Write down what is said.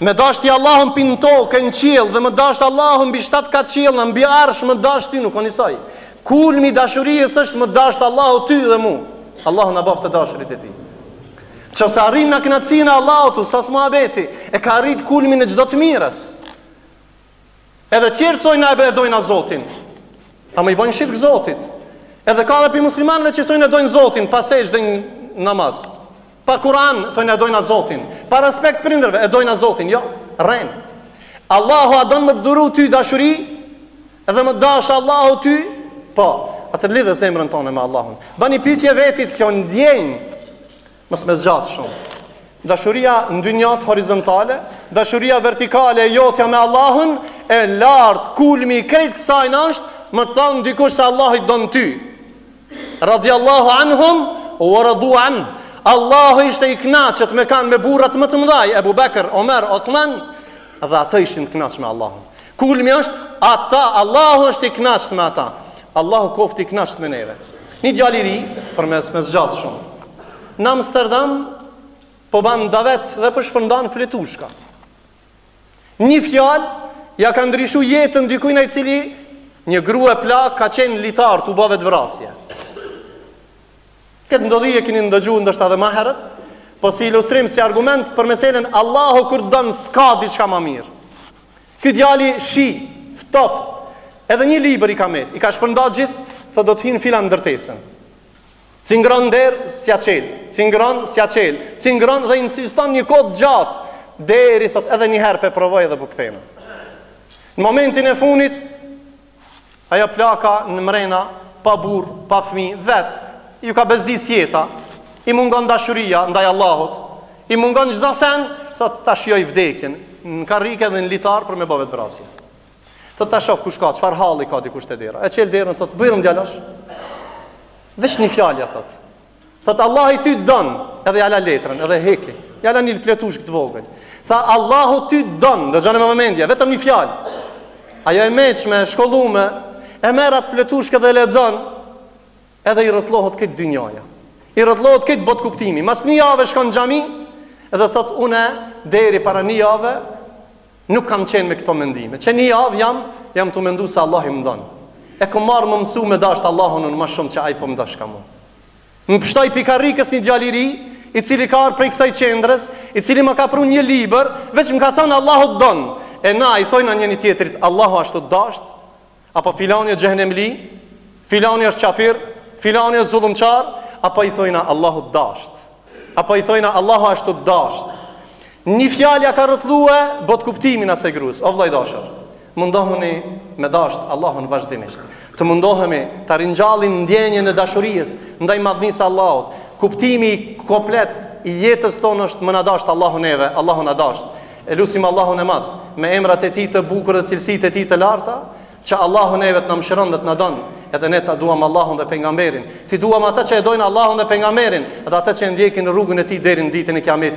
Me dashtë ti Allahun prej në tokë e në qiell dhe me t'dashtë Allahu mbi shtatë kat qiellna mbi arsh me t'dashtë ty nuk o njisoj. Kulmi i dashurisë është me t'dashtë Allahu ty dhe mu. Allahu na boftë të dashurit e tij. Që sa arrin në knaqësinë e Allahut, subhanehu veteala, e ka arrit kulmin e çdo të mirës. Edhe tjerë thojnë na e dojna Zotin. Ama i bojnë shirk Zotit. Edhe ka edhe pi muslimanëve që thojnë e dojnë Zotin, pa sexhde, namaz. Pa Kur'an, thojnë na e dojna Zotin. Pa respekt prindërve, e dojna Zotin. Jo, rren. Allahu a don me t'dhuru ty dashuri, edhe me t'dashë Allahu ty, po, atëherë lidhe zemrën tone me Allahun. Bani pytje vetit kjo ndjenjë, Mos me zgjat shumë. Dashuria në dynja t' horizontale, dashuria vertikale e jotja me Allahun, e lartë, kulmi i krejtë kësajna ashtë, me të thonë dikush se Allahi t'don ty. Radijallahu anhum ue radu anh. Allahu ishte i knaqët me kanë me burrat më të mëdhaj, Ebu Bekër, Omer, Othman, Dhe ata ishin të kënaqë me Allahun. Kulmi është, ata, Allahu është i kënaqë me ata. Allahu koftë i kënaqë me neve. Një djalë i ri, për mos me zgjatë shumë, në Amsterdam, po banë davet dhe po shpërndan fletushka. Një fjalë, ja ka ndryshu jetën dykujna i cili, një grue plak ka qenë litar, tu bo vetvrasje. Këtë ndodhi e keni ndëgju ndoshta dhe ma herët, po si ilustrim, si argument për meselen Allahu kur don s'ka diçka ma mirë. Ky djalë, shi, ftoft, edhe një libër i ka met, i ka shpërnda gjithë, thot do të hi n'filan ndërtesën. Cingron n'derë, s'ja çel, cingron, s'ja çel, cingron dhe insiston një kohë të gjatë, deri thot edhe një herë pe provoj dhe po kthena. Në momentin e funit, Ajo plaka mrena, pa burrë, pa fëmijë, vet ju ka bezdis jeta. I mungon dashuria ndaj Allahut. I mungon çdo sen, thotë ta shijoj vdekjen në karrike dhe në litar për me bo vetvrasje. Thotë ta shoh kush ka, çfarë halli ka dikush te dera. E çel derën, thotë bujrum djalosh. Veç një fjalë ja thotë. Thot Allahi ty të don, edhe ja la letrën, edhe heki. Ja la një fletushk të vogël. Tha Allahu ty të don, dëgjoni me vëmendje, vetëm një fjalë. Ajo e moshme, e shkollume, e merr atë fletushk edhe e lexon, edhe i rrotullohet krejt dynjaja. I rrotullohet krejt botëkuptimi. Mas një jave shkon në xhami dhe thot unë deri para një jave Nuk kam qenë me këto mendime. Që një javë jam, jam tu mendu se Allahi më don. E kom marrë me mësu me dashtë Allahun unë ma shumë që ai po më dashka mu. Më pështoi pi karrikës një djalë i ri, i cili ka ardhë prej kësaj qendrës, i cili ma ka pru një libër, veç më ka thënë Allahu të don. E na i thojna njëni tjetrit Allahu ashtu t'dashtë, Apo filani është xhehenemli, filani është çafir, filani është zullumçar, a po i thojna Allahu të dashtë, a po i thojna Allahu ashtu të dashtë. Një fjalë ja ka rrotllue botëkuptimin asaj grues, o vlla i dashur. Mundoheni me dashtë Allahun vazhdimisht. Të mundohemi ta ringjallim ndjenjën e dashuriës, ndaj madhnisë Allahut. Kuptimi komplet i jetës tonë është me na dashtë Allahu neve, Allahu na dashtë. E lusim Allahun e Madh, me emrat e Tij të bukur dhe cilësitë e Tij të larta, që Allahu neve të na mëshiron dhe të na don, edhe ne ta duam Allahun dhe pejgamberin, t'i duam ata që e dojnë Allahun dhe pejgamberin, dhe ata që e ndjekin rrugën e Tij deri në Ditën e Kiametit.